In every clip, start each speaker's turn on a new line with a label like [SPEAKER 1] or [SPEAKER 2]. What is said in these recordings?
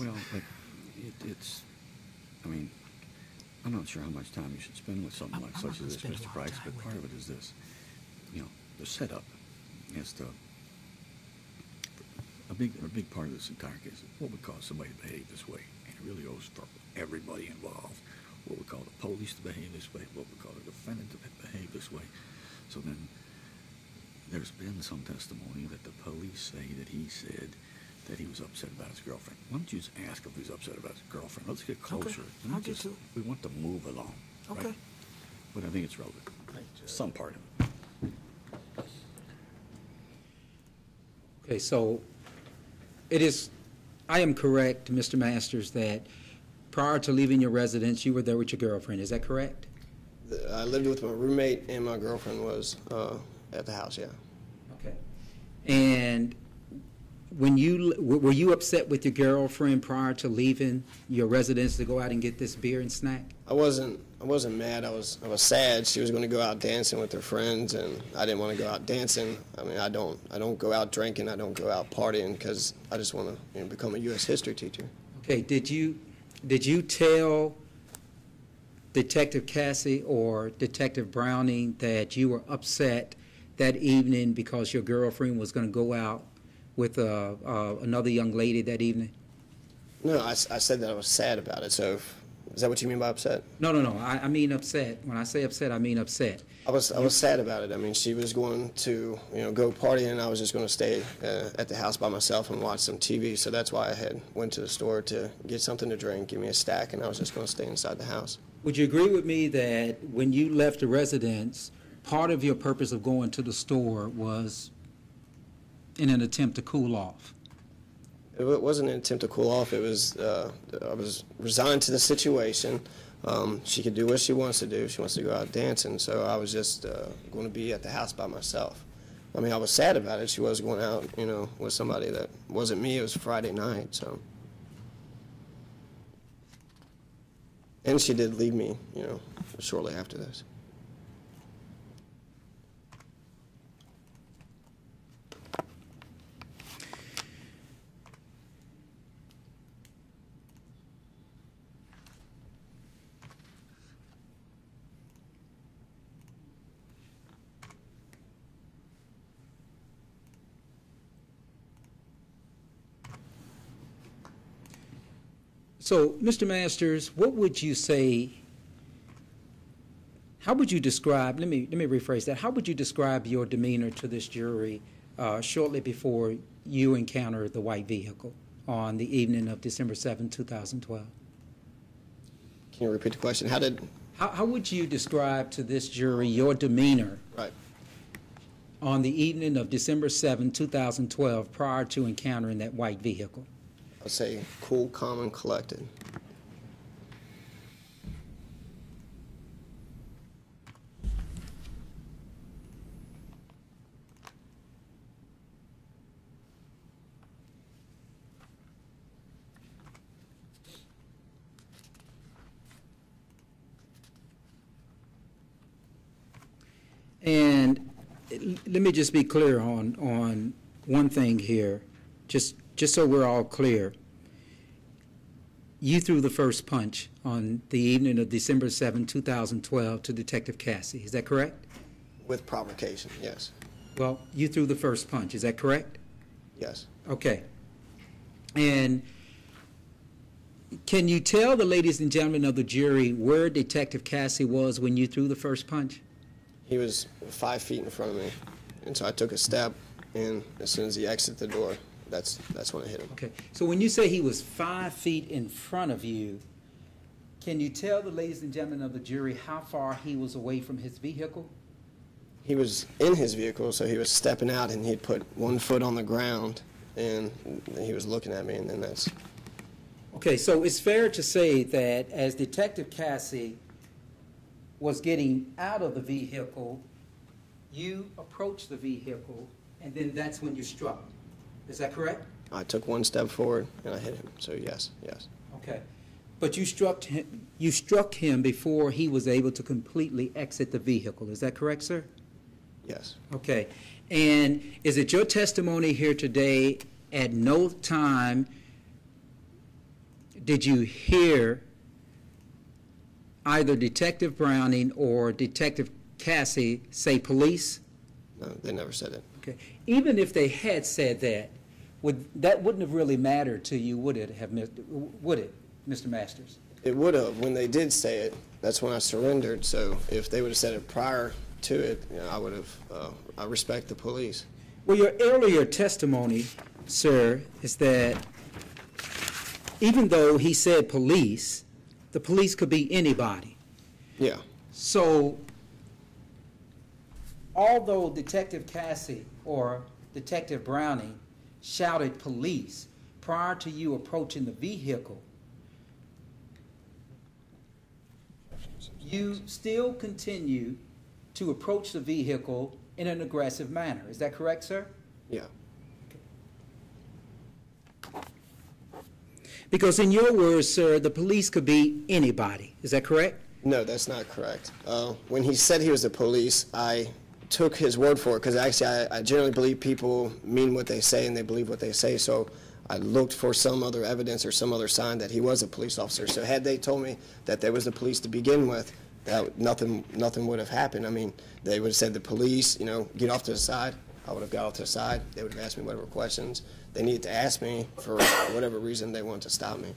[SPEAKER 1] Well, but it, it's, I mean, I'm not sure how much time you should spend with something
[SPEAKER 2] I'm-
[SPEAKER 1] like
[SPEAKER 2] I'm
[SPEAKER 1] such as this, Mr. Price, but part
[SPEAKER 2] it.
[SPEAKER 1] of it is this. You know, the setup is to, a big, a big part of this entire case is what would cause somebody to behave this way. And it really goes for everybody involved. What would call the police to behave this way, what would call the defendant to behave this way. So then, there's been some testimony that the police say that he said that he was upset about his girlfriend. Why don't you just ask if he's upset about his girlfriend? Let's get closer. Let me
[SPEAKER 2] I'll get to it.
[SPEAKER 1] We want to move along. right?
[SPEAKER 2] Okay.
[SPEAKER 1] But I think it's relevant. Some part of it.
[SPEAKER 3] Okay, so it is, I am correct, Mr. Masters, that prior to leaving your residence, you were there with your girlfriend, is that correct?
[SPEAKER 4] The- I lived with my roommate and my girlfriend was uh, at the house, yeah.
[SPEAKER 3] Okay. And when you, were you upset with your girlfriend prior to leaving your residence to go out and get this beer and snack?
[SPEAKER 4] I wasn't I wasn't mad. I was I was sad. She was going to go out dancing with her friends, and I didn't want to go out dancing. I mean, I don't I don't go out drinking. I don't go out partying because I just want to you know, become a U.S. history teacher.
[SPEAKER 3] Okay, did you, did you tell Detective Cassie or Detective Browning that you were upset that evening because your girlfriend was going to go out with uh, uh, another young lady that evening?
[SPEAKER 4] No, I said that I was sad about it. So, is that what you mean by upset?
[SPEAKER 3] No, no, no, I, I mean upset. When I say upset, I mean upset.
[SPEAKER 4] I was I was sad about it. I mean, she was going to you know go party, and I was just going to stay uh, at the house by myself and watch some TV. So that's why I had went to the store to get something to drink, give me a stack, and I was just going to stay inside the house.
[SPEAKER 3] Would you agree with me that when you left the residence, part of your purpose of going to the store was in an attempt to cool off?
[SPEAKER 4] It wasn't an attempt to cool off. It was uh, I was resigned to the situation. Um, she could do what she wants to do. She wants to go out dancing, so I was just uh, going to be at the house by myself. I mean, I was sad about it. She was going out, you know, with somebody that wasn't me. It was Friday night, so. And she did leave me, you know, shortly after this.
[SPEAKER 3] So, Mr. Masters, what would you say, how would you describe, let me, let me rephrase that, how would you describe your demeanor to this jury uh, shortly before you encountered the white vehicle on the evening of December 7, 2012?
[SPEAKER 4] Can you repeat the question? How did?
[SPEAKER 3] How, how would you describe to this jury your demeanor
[SPEAKER 4] Right.
[SPEAKER 3] on the evening of December 7, 2012, prior to encountering that white vehicle?
[SPEAKER 4] I'd say cool, calm, and collected.
[SPEAKER 3] And let me just be clear on, on one thing here, just, just so we're all clear. You threw the first punch on the evening of December 7, 2012 to Detective Cassie, is that correct?
[SPEAKER 4] With provocation, yes.
[SPEAKER 3] Well, you threw the first punch, is that correct?
[SPEAKER 4] Yes.
[SPEAKER 3] Okay. And can you tell the ladies and gentlemen of the jury where Detective Cassie was when you threw the first punch?
[SPEAKER 4] He was five feet in front of me, and so I took a step, and as soon as he exited the door, that's, that's when I hit him.
[SPEAKER 3] Okay, so when you say he was five feet in front of you, can you tell the ladies and gentlemen of the jury how far he was away from his vehicle?
[SPEAKER 4] He was in his vehicle, so he was stepping out, and he'd put one foot on the ground, and he was looking at me, and then that's,
[SPEAKER 3] Okay, so it's fair to say that as Detective Cassie was getting out of the vehicle, you approached the vehicle, and then that's when you struck. Is that correct?
[SPEAKER 4] I took one step forward, and I hit him, so yes, yes.
[SPEAKER 3] Okay. But you struck him, you struck him before he was able to completely exit the vehicle. Is that correct, sir?
[SPEAKER 4] Yes.
[SPEAKER 3] Okay. And is it your testimony here today, at no time did you hear either Detective Browning or Detective Cassie say police?
[SPEAKER 4] No, they never said it.
[SPEAKER 3] Okay. Even if they had said that, would, that wouldn't have really mattered to you, would it have, would it, Mr. Masters?
[SPEAKER 4] It would have. When they did say it, that's when I surrendered. So if they would have said it prior to it, you know, I would have. Uh, I respect the police.
[SPEAKER 3] Well, your earlier testimony, sir, is that even though he said police, the police could be anybody.
[SPEAKER 4] Yeah.
[SPEAKER 3] So, although Detective Cassie or Detective Browning shouted police prior to you approaching the vehicle, you still continue to approach the vehicle in an aggressive manner. Is that correct, sir?
[SPEAKER 4] Yeah.
[SPEAKER 3] Because in your words, sir, the police could be anybody. Is that correct?
[SPEAKER 4] No, that's not correct. Uh, when he said he was the police, I took his word for it because actually I, I generally believe people mean what they say and they believe what they say. So I looked for some other evidence or some other sign that he was a police officer. So had they told me that there was the police to begin with, that nothing nothing would have happened. I mean, they would have said the police, you know, get off to the side. I would have got off to the side. They would have asked me whatever questions they needed to ask me for whatever reason they wanted to stop me.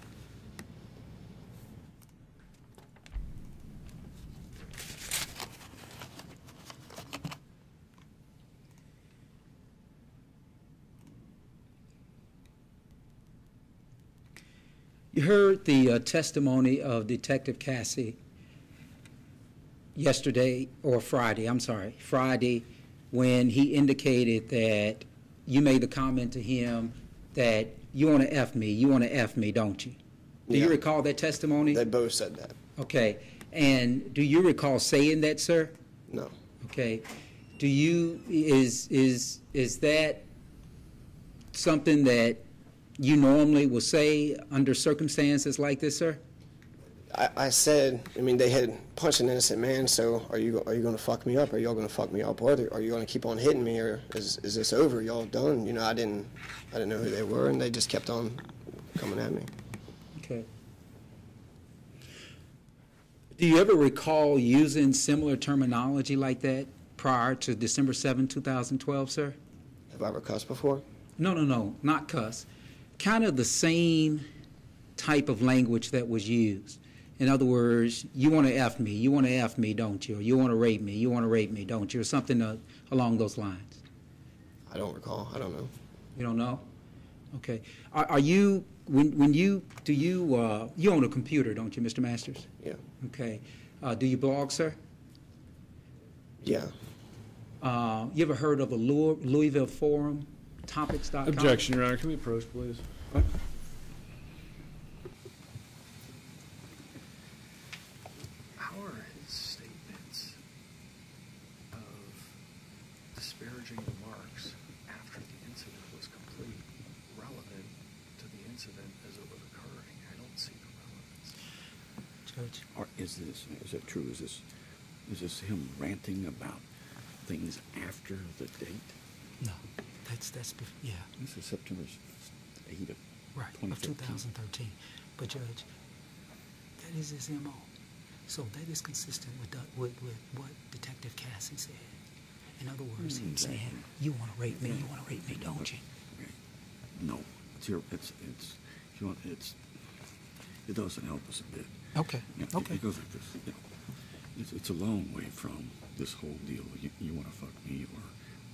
[SPEAKER 3] You heard the uh, testimony of Detective Cassie yesterday, or Friday, I'm sorry, Friday, when he indicated that you made the comment to him that you want to F me, you want to F me, don't you? Do you recall that testimony?
[SPEAKER 4] They both said that.
[SPEAKER 3] Okay, and do you recall saying that, sir?
[SPEAKER 4] No.
[SPEAKER 3] Okay, do you, is, is, is that something that you normally will say under circumstances like this, sir?
[SPEAKER 4] I, I said, I mean, they had punched an innocent man, so are you are you going to fuck me up? Are y'all going to fuck me up? Or are you going to keep on hitting me, or is is this over? Y'all done? You know, I didn't I didn't know who they were, and they just kept on coming at me.
[SPEAKER 3] Okay. Do you ever recall using similar terminology like that prior to December 7, 2012, sir?
[SPEAKER 4] Have I ever cussed before?
[SPEAKER 3] No, no, no, not cuss. Kind of the same type of language that was used. In other words, you want to F me, you want to F me, don't you? Or you want to rape me, you want to rape me, don't you? Or something uh, along those lines.
[SPEAKER 4] I don't recall. I don't know.
[SPEAKER 3] You don't know? Okay. Are, are you, when, when you, do you, uh, you own a computer, don't you, Mr. Masters?
[SPEAKER 4] Yeah.
[SPEAKER 3] Okay. Uh, do you blog, sir?
[SPEAKER 4] Yeah.
[SPEAKER 3] Uh, you ever heard of the Louisville Forum, Topix.com?
[SPEAKER 2] Objection, Your Honor. Can we approach, please?
[SPEAKER 5] How are his statements of disparaging remarks after the incident was complete relevant to the incident as it was occurring? I don't see the relevance.
[SPEAKER 3] Judge.
[SPEAKER 1] Or is this, is that true? Is this, is this him ranting about things after the date?
[SPEAKER 6] No, that's, that's, yeah,
[SPEAKER 1] This is September eight of
[SPEAKER 6] right, of
[SPEAKER 1] 2013.
[SPEAKER 6] 2013. But Judge, that is his MO. So that is consistent with, the- with, with what Detective Cassie said. In other words,
[SPEAKER 1] Mm,
[SPEAKER 6] him saying, you want to rape me, you want to rape me, don't you?
[SPEAKER 1] No, it's your, it's, it's, you want, it's, it doesn't help us a bit.
[SPEAKER 6] Okay,
[SPEAKER 1] it-
[SPEAKER 6] okay.
[SPEAKER 1] It goes like this, know, it's, it's a long way from this whole deal, you, you wanna fuck me or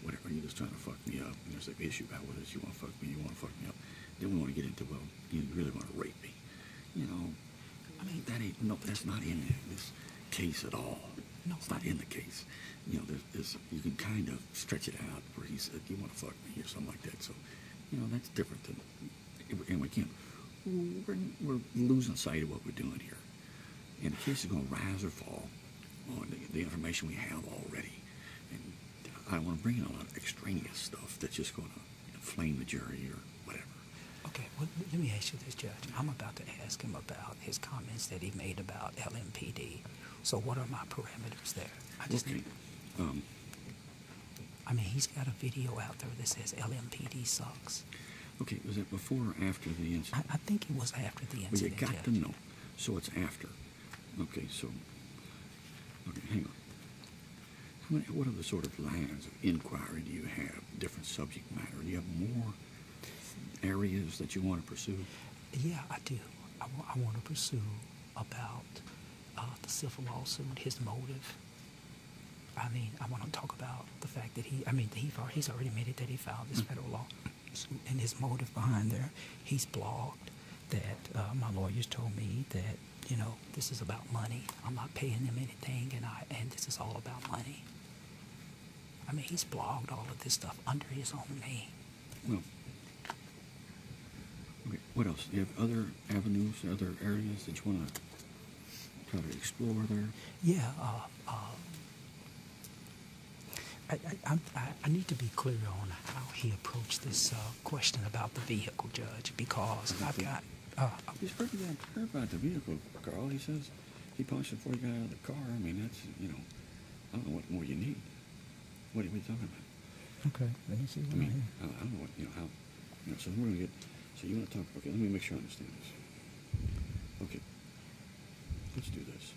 [SPEAKER 1] whatever, you're just trying to fuck me up, and there's an issue about whether it's you wanna fuck me, you wanna fuck me up. Then we wanna get into, well, you really wanna rape me, you know? I mean, that ain't, no, that's not in this case at all.
[SPEAKER 6] No.
[SPEAKER 1] It's not in the case. You know, there's, there's, you can kind of stretch it out where he said, you wanna fuck me or something like that, so, you know, that's different than, and again, we're, we're losing sight of what we're doing here. And the case is going to rise or fall on the, the information we have already. And I don't want to bring in a lot of extraneous stuff that's just going to inflame the jury or whatever.
[SPEAKER 6] Okay, well, let me ask you this, Judge. I'm about to ask him about his comments that he made about LMPD. So what are my parameters there? I just
[SPEAKER 1] Okay.
[SPEAKER 6] need,
[SPEAKER 1] Um,
[SPEAKER 6] I mean, he's got a video out there that says LMPD sucks.
[SPEAKER 1] Okay, was it before or after the incident?
[SPEAKER 3] I think it was after the incident.
[SPEAKER 1] Well, you got to
[SPEAKER 3] Judge.
[SPEAKER 1] know, so it's after. Okay, so, okay, hang on. How many, what other sort of lines of inquiry do you have, different subject matter? Do you have more areas that you want to pursue?
[SPEAKER 3] Yeah, I do. I, want to pursue about uh, the civil lawsuit, his motive. I mean, I want to talk about the fact that he, I mean, he, he's already admitted that he filed this federal law and his motive behind there. He's blogged that uh, my lawyers told me that, you know, this is about money. I'm not paying them anything and, I, and this is all about money. I mean, he's blogged all of this stuff under his own name.
[SPEAKER 1] Well, okay, what else? Do you have other avenues, other areas that you want to try to explore there?
[SPEAKER 3] Yeah, uh, uh, I, I, I, I need to be clear on how he approached this uh, question about the vehicle, Judge, because I've got. Uh,
[SPEAKER 1] He's pretty damn clear about the vehicle, Carl. He says he punched before he got out of the car. I mean, that's, you know, I don't know what more you need. What are we talking about?
[SPEAKER 3] okay, let me see.
[SPEAKER 1] I mean, I, I don't know what, you know, how, you know, so we're gonna get, so you wanna talk, okay, let me make sure I understand this. Okay, let's do this.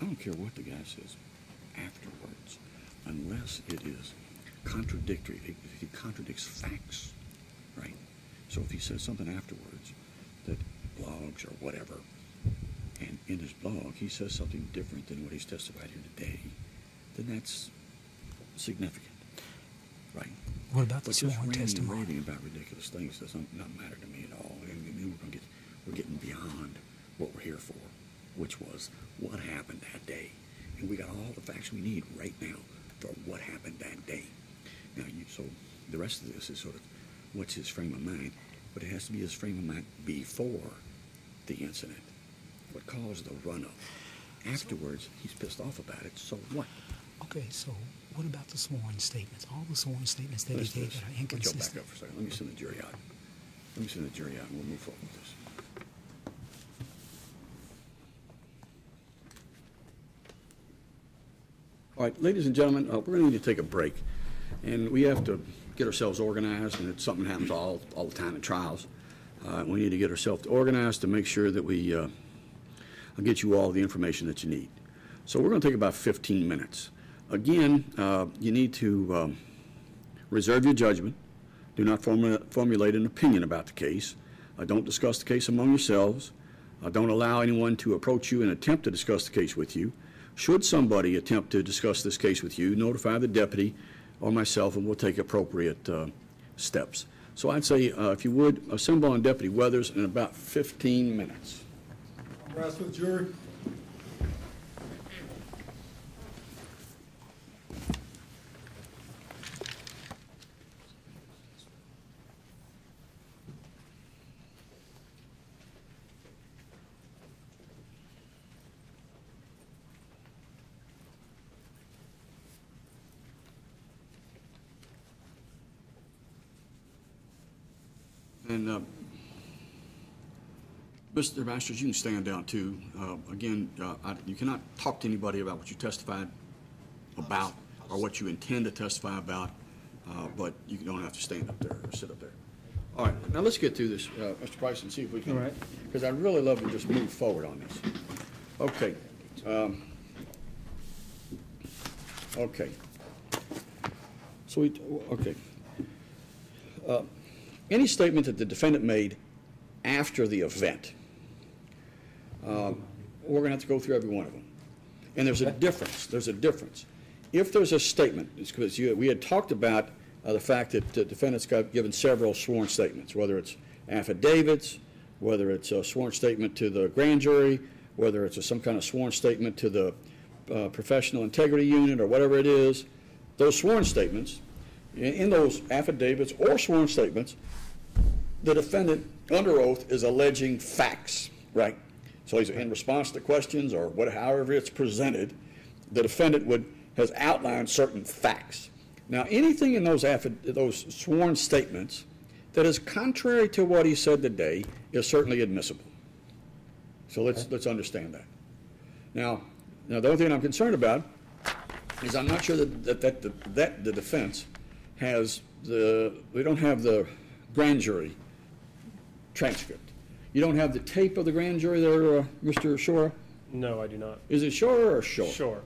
[SPEAKER 1] I don't care what the guy says afterwards, unless it is contradictory, if if he contradicts facts, right? So if he says something afterwards that blogs or whatever, and in his blog he says something different than what he's testified here today, then that's significant, right?
[SPEAKER 3] What about the
[SPEAKER 1] But just
[SPEAKER 3] sworn testimony?
[SPEAKER 1] raving about ridiculous things does not, not matter to me at all. And then we're get, we're getting beyond what we're here for, which was what happened that day. And we got all the facts we need right now for what happened that day. Now, you, so the rest of this is sort of what's his frame of mind, but it has to be his frame of mind before the incident, what caused the run-up. Afterwards, he's pissed off about it, so what?
[SPEAKER 3] Okay, so what about the sworn statements? All the sworn statements that
[SPEAKER 1] Let's-
[SPEAKER 3] he gave that are
[SPEAKER 1] let's go back up for a second. Let me send the jury out. Let me send the jury out and we'll move forward with this. All right, ladies and gentlemen, uh, we're going to need to take a break. And we have to get ourselves organized, and it's something that happens all, all the time in trials. Uh, We need to get ourselves organized to make sure that we uh, get you all the information that you need. So we're going to take about 15 minutes. Again, uh, you need to um, reserve your judgment. Do not formu- formulate an opinion about the case. Uh, Don't discuss the case among yourselves. Uh, Don't allow anyone to approach you and attempt to discuss the case with you. Should somebody attempt to discuss this case with you, notify the deputy or myself, and we'll take appropriate uh, steps. So I'd say, uh, if you would, assemble on Deputy Weathers in about 15 minutes.
[SPEAKER 7] The jury.
[SPEAKER 1] And, uh, Mr. Masters, you can stand down too. Uh, Again, uh, I- you cannot talk to anybody about what you testified about or what you intend to testify about, uh, but you don't have to stand up there or sit up there. All right, now let's get through this, uh, Mr. Price, and see if we can.
[SPEAKER 8] All right.
[SPEAKER 1] Because I'd really love to just move forward on this. Okay. um, Okay. So we, okay. Uh, Any statement that the defendant made after the event, uh, we're going to have to go through every one of them. And there's a difference, there's a difference. If there's a statement, it's because you, we had talked about uh, the fact that the defendant's got given several sworn statements, whether it's affidavits, whether it's a sworn statement to the grand jury, whether it's a- some kind of sworn statement to the uh, professional integrity unit, or whatever it is, those sworn statements, in- those affidavits or sworn statements, the defendant, under oath, is alleging facts, right? So he's in response to questions or what, however it's presented, the defendant would, has outlined certain facts. Now, anything in those affid, those sworn statements that is contrary to what he said today is certainly admissible. So let's, let's understand that. Now, now, the only thing I'm concerned about is I'm not sure that, that, that, the- that the defense has the, we don't have the grand jury transcript. You don't have the tape of the grand jury there, uh, Mr. Shore?
[SPEAKER 2] No, I do not.
[SPEAKER 1] Is it Shore or Shore?
[SPEAKER 2] Sure.